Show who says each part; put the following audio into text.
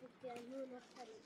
Speaker 1: porque no nos parece.